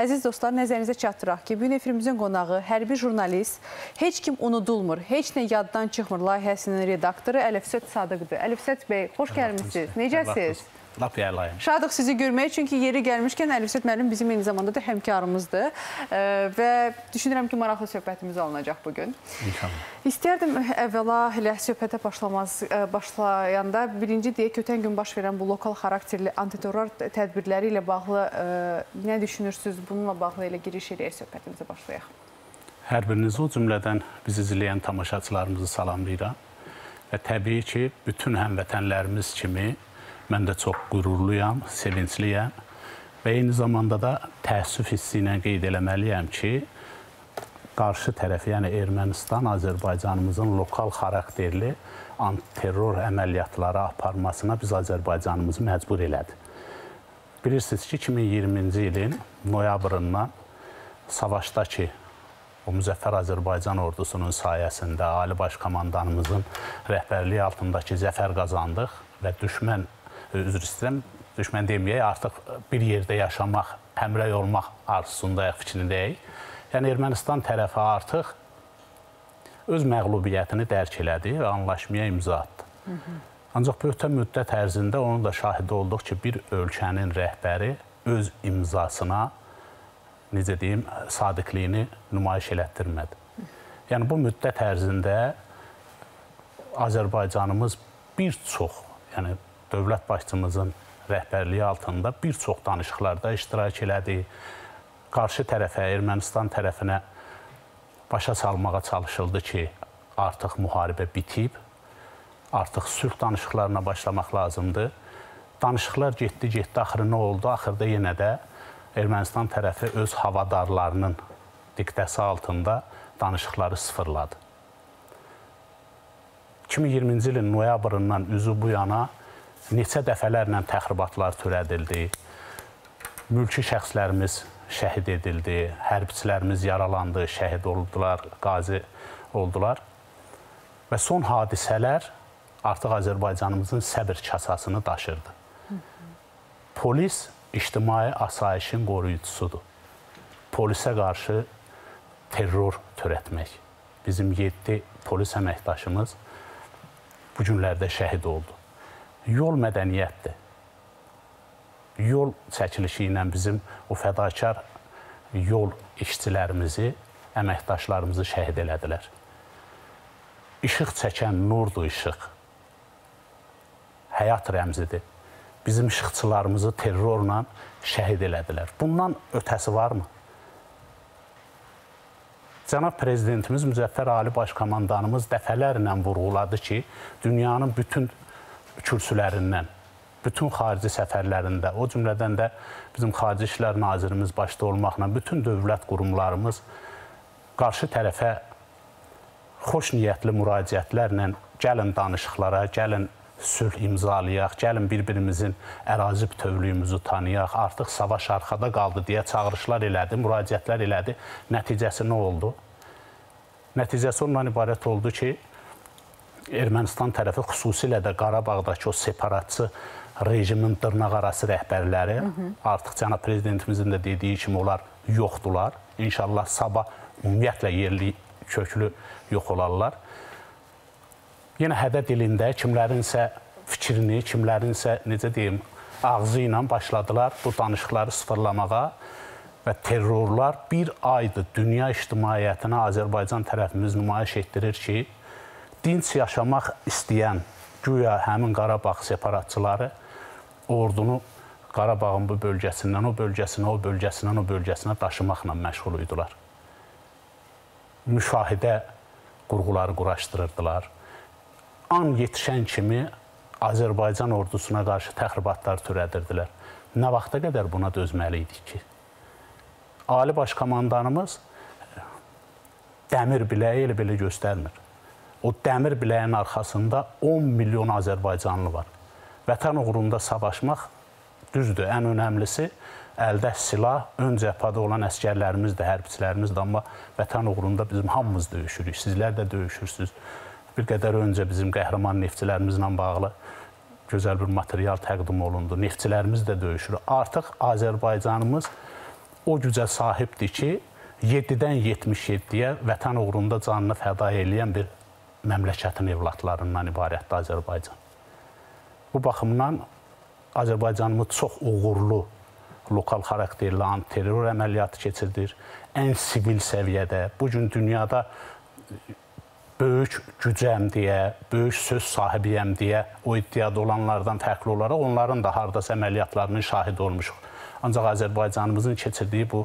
Əziz dostlar, nəzərinizə çatdıraq ki, bu gün efirimizin qonağı hərbi jurnalist, heç kim unudulmur, heç nə yaddan çıxmır layihəsinin redaktoru Əlifsət Sadıqdır. Əlifsət bəy, xoş gəlmişsiniz. Necəsiz? Lap yaylayın. Şadıq sizi görməyə, çünki yeri gəlmişkən Əlifsət müəllim bizim eyni zamanda da həmkarımızdır və düşünürəm ki, maraqlı söhbətimiz olunacaq bugün. İnşallah. İstərdim əvvəla elə söhbətə başlamaz, başlayanda birinci deyək, ötən gün baş verən bu lokal xarakterli antiterror tədbirləri ilə bağlı ə, nə düşünürsünüz? Bununla bağlı elə giriş edək söhbətimizə başlayaq. Hər birinizi o cümlədən bizi izləyən tamaşaçılarımızı salamlayıram və təbii ki, bütün həmvətənlərimiz kimi Mən də çox qürurluyam, sevincliyəm və eyni zamanda da təəssüf hissi ilə qeyd eləməliyəm ki, qarşı tərəf, yəni Ermənistan Azərbaycanımızın lokal xarakterli antiterror əməliyyatları aparmasına biz Azərbaycanımızı məcbur elədi. Bilirsiniz ki, 2020-ci ilin noyabrından savaşdakı o müzəffər Azərbaycan ordusunun sayəsində Ali Baş Komandanımızın rəhbərliyi altındakı zəfər qazandıq və düşmən üzr istəyirəm, düşmən deməyək, artıq bir yerdə yaşamaq, həmrəy olmaq arzusundayıq, fikrindəyik. Yəni Ermənistan tərəfi artıq öz məğlubiyyətini dərk elədi və anlaşmaya imza atdı. Hı -hı. Ancaq ötən müddət ərzində onun da şahidi olduq ki, bir ölkənin rəhbəri öz imzasına necə deyim, sadiqliyini nümayiş elətdirmədi. Yəni bu müddət ərzində Azərbaycanımız bir çox, yəni dövlət başçımızın rəhbərliyi altında bir çox danışıqlarda iştirak elədi. Qarşı tərəfə, Ermənistan tərəfinə başa salmağa çalışıldı ki, artıq müharibə bitib, artıq sülh danışıqlarına başlamaq lazımdır. Danışıqlar getdi, getdi, axırı nə oldu? Axırda yenə də Ermənistan tərəfi öz havadarlarının diktəsi altında danışıqları sıfırladı. 2020-ci ilin noyabrından üzü bu yana neçə dəfələrlə təxribatlar törədildi. Mülki şəxslərimiz şəhid edildi, hərbiçilərimiz yaralandı, şəhid oldular, qazi oldular. Və son hadisələr artıq Azərbaycanımızın səbir kasasını daşırdı. Polis ictimai asayişin qoruyucusudur. Polisə qarşı terror törətmək. Bizim 7 polis əməkdaşımız bu günlərdə şəhid oldu yol mədəniyyətdir. Yol çəkilişi ilə bizim o fədakar yol işçilərimizi, əməkdaşlarımızı şəhid elədilər. İşıq çəkən nurdur işıq. Həyat rəmzidir. Bizim işıqçılarımızı terrorla şəhid elədilər. Bundan ötəsi varmı? Cənab Prezidentimiz Müzəffər Ali Baş Komandanımız dəfələrlə vurğuladı ki, dünyanın bütün kürsülərindən, bütün xarici səfərlərində, o cümlədən də bizim Xarici İşlər Nazirimiz başda olmaqla bütün dövlət qurumlarımız qarşı tərəfə xoş niyyətli müraciətlərlə gəlin danışıqlara, gəlin sülh imzalayaq, gəlin bir-birimizin ərazi bütövlüyümüzü tanıyaq, artıq savaş arxada qaldı deyə çağırışlar elədi, müraciətlər elədi. Nəticəsi nə oldu? Nəticəsi ondan ibarət oldu ki, Ermənistan tərəfi xüsusilə də Qarabağdakı o separatçı rejimin dırnaqarası rəhbərləri Hı -hı. artıq cənab prezidentimizin də dediyi kimi onlar yoxdular. İnşallah sabah ümumiyyətlə yerli köklü yox olarlar. Yenə hədə dilində kimlərinsə fikrini, kimlərinsə necə deyim, ağzı ilə başladılar bu danışıqları sıfırlamağa və terrorlar bir aydır dünya ictimaiyyətinə Azərbaycan tərəfimiz nümayiş etdirir ki, dinc yaşamaq istəyən güya həmin Qarabağ separatçıları ordunu Qarabağın bu bölgəsindən o bölgəsinə, o bölgəsindən o bölgəsinə daşımaqla məşğul idilər. Müşahidə qurğuları quraşdırırdılar. An yetişən kimi Azərbaycan ordusuna qarşı təxribatlar törədirdilər. Nə vaxta qədər buna dözməli idik ki? Ali Baş Komandanımız dəmir biləyi elə belə göstərmir. O dəmir biləyin arxasında 10 milyon Azərbaycanlı var. Vətən uğrunda savaşmaq düzdür, ən önəmlisi əldə silah, ön cəbhədə olan əskərlərimizdir, hərbiçilərimizdir, amma vətən uğrunda bizim hamımız döyüşürük, sizlər də döyüşürsünüz. Bir qədər öncə bizim qəhrəman neftçilərimizlə bağlı gözəl bir material təqdim olundu. Neftçilərimiz də döyüşür. Artıq Azərbaycanımız o gücə sahibdir ki, 7-dən 77-yə vətən uğrunda canını fəda edən bir məmləkətin evlatlarından ibarətdir Azərbaycan. Bu baxımdan Azərbaycanımız çox uğurlu lokal xarakterli antiterror əməliyyatı keçirdir. Ən sivil səviyyədə bu gün dünyada böyük gücəm deyə, böyük söz sahibiyəm deyə o iddiada olanlardan fərqli olaraq onların da hardasa əməliyyatlarının şahidi olmuşuq. Ancaq Azərbaycanımızın keçirdiyi bu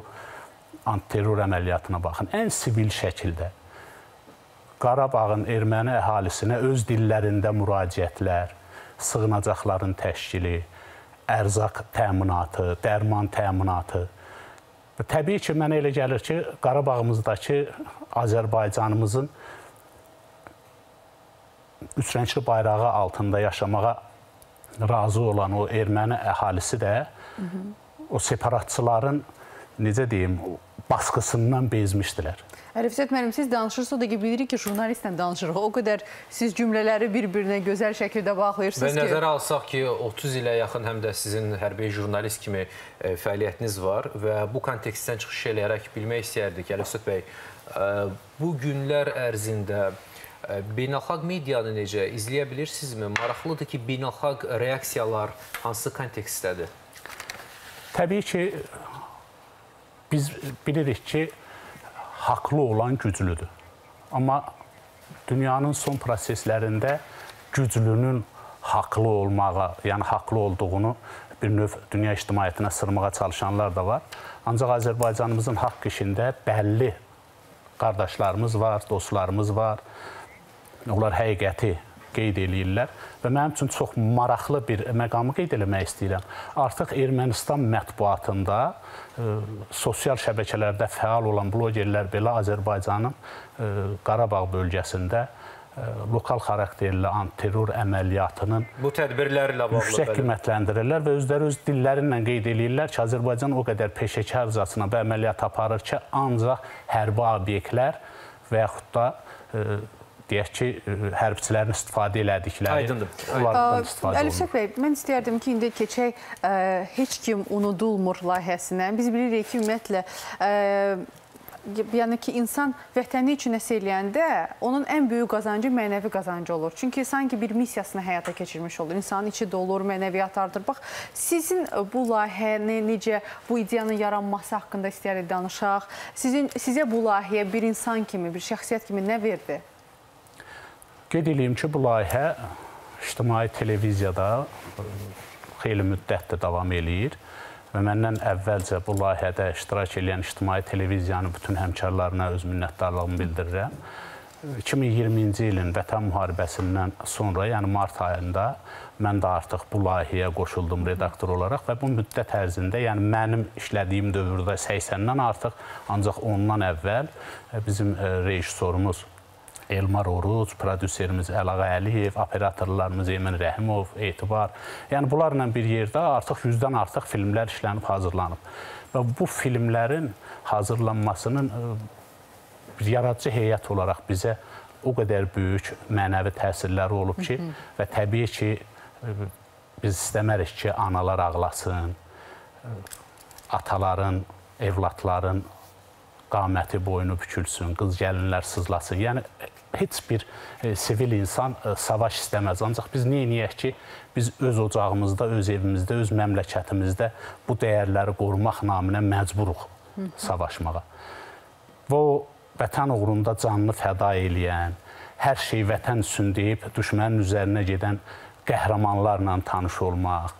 antiterror əməliyyatına baxın. Ən sivil şəkildə Qarabağın erməni əhalisinə öz dillərində müraciətlər, sığınacaqların təşkili, ərzaq təminatı, dərman təminatı. Təbii ki, mənə elə gəlir ki, Qarabağımızdakı Azərbaycanımızın üçrəngli bayrağı altında yaşamağa razı olan o erməni əhalisi də Hı -hı. o separatçıların necə deyim, baskısından bezmişdilər. Ərifzət müəllim, siz danışırsınız da ki, bilirik ki, jurnalistlə danışırıq. O qədər siz cümlələri bir-birinə gözəl şəkildə bağlayırsınız ki. Və nəzərə alsaq ki, 30 ilə yaxın həm də sizin hərbi jurnalist kimi e, fəaliyyətiniz var və bu kontekstdən çıxış eləyərək bilmək istəyərdik, Əlifzət bəy, e, bu günlər ərzində e, beynəlxalq medianı necə izləyə bilirsinizmi? Maraqlıdır ki, beynəlxalq reaksiyalar hansı kontekstdədir? Təbii ki, biz bilirik ki, haqlı olan güclüdür. Amma dünyanın son proseslərində güclünün haqlı olmağa, yəni haqlı olduğunu bir növ dünya ictimaiyyətinə sırmağa çalışanlar da var. Ancaq Azərbaycanımızın haqq işində bəlli qardaşlarımız var, dostlarımız var. Onlar həqiqəti qeyd eləyirlər və mənim üçün çox maraqlı bir məqamı qeyd eləmək istəyirəm. Artıq Ermənistan mətbuatında ə, e, sosial şəbəkələrdə fəal olan blogerlər belə Azərbaycanın ə, e, Qarabağ bölgəsində ə, e, lokal xarakterli antiterror əməliyyatının bu tədbirlərlə bağlı yüksək qiymətləndirirlər və özləri öz dilləri ilə qeyd eləyirlər ki, Azərbaycan o qədər peşəkarcasına bu əməliyyat aparır ki, ancaq hərbi obyektlər və yaxud da deyək ki, e, hərbçilərin istifadə elədikləri Aydındır. onlardan istifadə olunur. Əlifşət bəy, mən istəyərdim ki, indi keçək ə, e, heç kim unudulmur layihəsindən. Biz bilirik ki, ümumiyyətlə ə, e, yəni ki, insan vətəni üçün nəsə eləyəndə onun ən böyük qazancı mənəvi qazancı olur. Çünki sanki bir missiyasını həyata keçirmiş olur. İnsanın içi dolur, mənəviyyat artır. Bax, sizin bu layihəni necə, bu ideyanın yaranması haqqında istəyərik danışaq. Sizin sizə bu layihə bir insan kimi, bir şəxsiyyət kimi nə verdi? Qeyd edeyim ki, bu layihə ictimai televiziyada xeyli müddətdir davam eləyir və məndən əvvəlcə bu layihədə iştirak edən ictimai televiziyanın bütün həmkarlarına öz minnətdarlığımı bildirirəm. 2020-ci ilin Vətən müharibəsindən sonra, yəni mart ayında mən də artıq bu layihəyə qoşuldum redaktor olaraq və bu müddət ərzində, yəni mənim işlədiyim dövrdə 80-dən artıq, ancaq ondan əvvəl e, bizim e, rejissorumuz Elmar Oruc, prodüserimiz Əlağa Əliyev, operatorlarımız Emin Rəhimov, Etibar. Yəni bunlarla bir yerdə artıq 100-dən artıq filmlər işlənib hazırlanıb. Və bu filmlərin hazırlanmasının e, bir yaradıcı heyət olaraq bizə o qədər böyük mənəvi təsirləri olub ki, Hı -hı. və təbii ki, e, biz istəmərik ki, analar ağlasın, e, ataların, evlatların qaməti boynu bükülsün, qız gəlinlər sızlasın. Yəni heç bir e, sivil insan e, savaş istəməz. Ancaq biz nə edək ki, biz öz ocağımızda, öz evimizdə, öz məmləkətimizdə bu dəyərləri qorumaq naminə məcburuq savaşmağa. Və o vətən uğrunda canını fəda eləyən, hər şey vətən üçün deyib düşmənin üzərinə gedən qəhrəmanlarla tanış olmaq,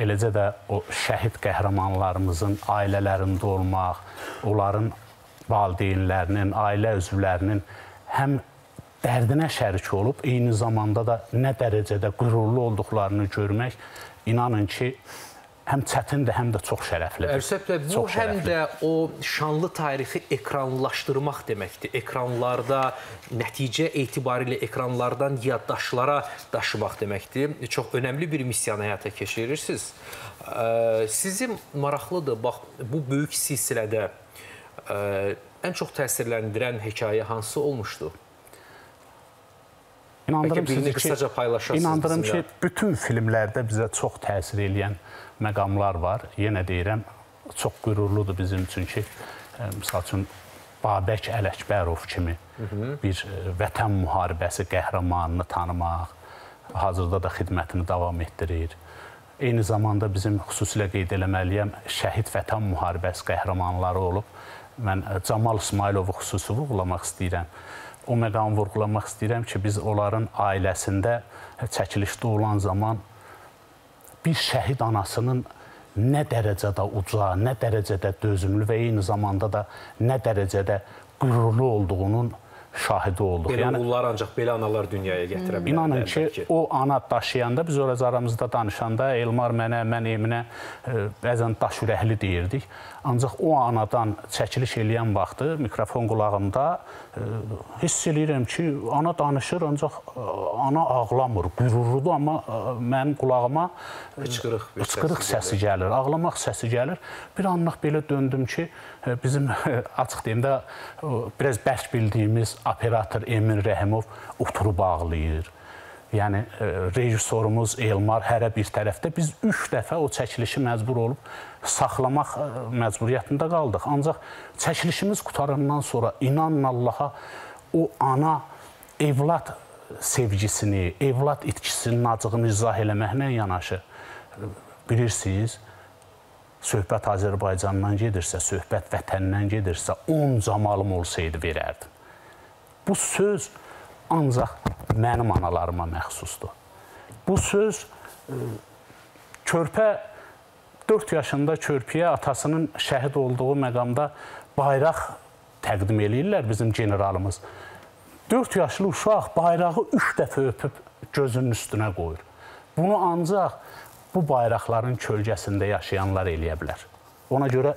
eləcə də o şəhid qəhrəmanlarımızın ailələrində olmaq, onların valideynlərinin, ailə üzvlərinin həm dərdinə şərik olub, eyni zamanda da nə dərəcədə qürurlu olduqlarını görmək, inanın ki, həm çətindir, həm də çox şərəflidir. Ərsəb bəy, bu çox həm də o şanlı tarixi ekranlaşdırmaq deməkdir. Ekranlarda nəticə etibarilə ekranlardan yaddaşlara daşımaq deməkdir. Çox önəmli bir missiyanı həyata keçirirsiniz. Sizin maraqlıdır, bax, bu böyük silsilədə ən çox təsirləndirən hekayə hansı olmuşdu? İnandırım sizi ki. İnandırım ki, bütün filmlərdə bizə çox təsir edən məqamlar var. Yenə deyirəm, çox qürurludur bizim üçün ki, misal üçün Babək Ələkbərov kimi bir vətən müharibəsi qəhrəmanını tanımaq, hazırda da xidmətini davam etdirir. Eyni zamanda bizim xüsusilə qeyd eləməliyəm, şəhid vətən müharibəsi qəhrəmanları olub. Mən ə, Camal İsmailovu xüsusi vurğulamaq istəyirəm. O məqamı vurğulamaq istəyirəm ki, biz onların ailəsində çəkilişdə olan zaman bir şəhid anasının nə dərəcədə uca, nə dərəcədə dözümlü və eyni zamanda da nə dərəcədə qürurlu olduğunun şahidi olduq. Belə yəni, oğullar ancaq belə analar dünyaya gətirə bilər. İnanın ki, o ana daşıyanda biz orada aramızda danışanda Elmar mənə, mən Eminə ə, bəzən daş ürəkli deyirdik. Ancaq o anadan çəkiliş eləyən vaxtı mikrofon qulağımda ə, hiss eləyirəm ki, ana danışır, ancaq ə, ana ağlamır, qürurludur, amma ə, mənim qulağıma Hıçqırıq hıçqırıq səsi gəlir, ağlamaq səsi gəlir. Bir anlıq belə döndüm ki, ə, bizim açıq deyim də ə, biraz bərk bildiyimiz operator Emin Rəhimov oturub ağlayır. Yəni e, rejissorumuz Elmar hərə bir tərəfdə biz 3 dəfə o çəkilişi məcbur olub saxlamaq e, məcburiyyətində qaldıq. Ancaq çəkilişimiz qutarandan sonra inanın Allaha o ana evlad sevgisini, evlad itkisinin acığını izah eləməklə yanaşı e, bilirsiniz, söhbət Azərbaycandan gedirsə, söhbət vətəndən gedirsə, 10 camalım olsaydı verərdim. Bu söz ancaq mənim analarıma məxsusdur. Bu söz ə, körpə 4 yaşında körpəyə atasının şəhid olduğu məqamda bayraq təqdim eləyirlər bizim generalımız. 4 yaşlı uşaq bayrağı 3 dəfə öpüb gözünün üstünə qoyur. Bunu ancaq bu bayraqların kölgəsində yaşayanlar eləyə bilər. Ona görə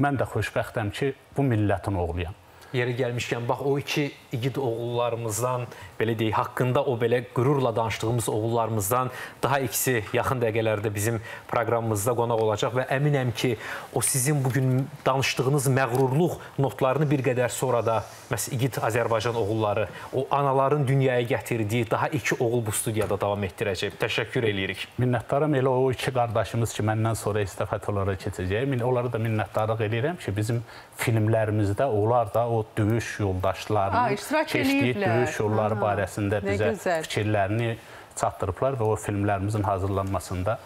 mən də xoşbəxtəm ki, bu millətin oğluyam. Yeri gəlmişkən bax o iki igid oğullarımızdan belə deyək, haqqında o belə qürurla danışdığımız oğullarımızdan daha ikisi yaxın dəqiqələrdə bizim proqramımızda qonaq olacaq və əminəm ki, o sizin bu gün danışdığınız məğrurluq notlarını bir qədər sonra da məs igid Azərbaycan oğulları, o anaların dünyaya gətirdiyi daha iki oğul bu studiyada davam etdirəcək. Təşəkkür eləyirik. Minnətdaram elə o iki qardaşımız ki, məndən sonra istafət olaraq keçəcək. Onlara da minnətdarlıq eləyirəm ki, bizim filmlərimizdə onlar da o döyüş yoldaşlarının Ha, keçdiyi döyüş yolları Ha, barəsində bizə gözəl. fikirlərini çatdırıblar və o filmlərimizin hazırlanmasında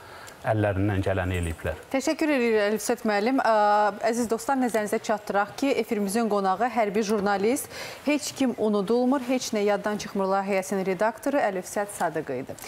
əllərindən gələni eləyiblər. Təşəkkür edirik Əlifsət müəllim. Əziz dostlar, nəzərinizə çatdıraq ki, efirimizin qonağı hərbi jurnalist, heç kim unudulmur, heç nə yaddan çıxmır layihəsinin redaktoru Əlifsət Sadığı idi.